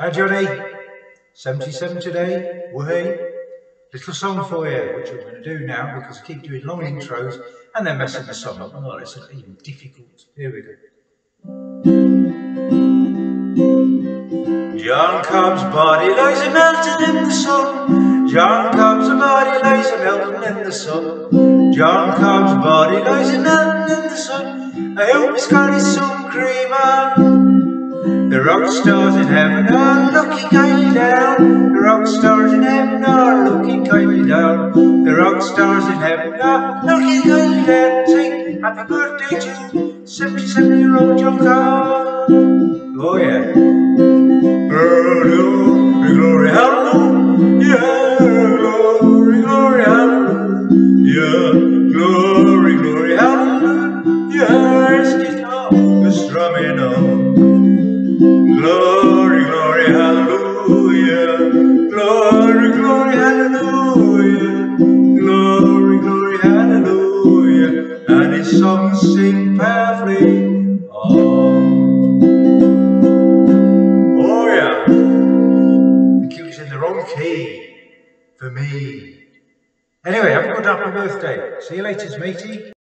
Hi Johnny, 77 today, way. Little song for you, which I'm going to do now because I keep doing long intros and then messing the song up. Oh, it's even difficult. Here we go. John Cobb's body lies a melting in the sun. John Cobb's body lies a melting in the sun. John Cobb's body lies a melting in the sun. I hope he's got his sun cream on. The rock stars in heaven are looking kindly down. The rock stars in heaven are looking kindly down. The rock stars in heaven are looking kindly down. Sing happy birthday to 77 year old John Cobb. Oh yeah. Glory, glory, hallelujah. Yeah, glory, glory, hallelujah. Yeah, glory, glory, hallelujah. It's just all the strumming on. Glory, glory, hallelujah. Glory, glory, hallelujah. And his songs sing on. Oh. oh yeah. The uke's in the wrong key for me. Anyway, have a good happy birthday. See you later, matey.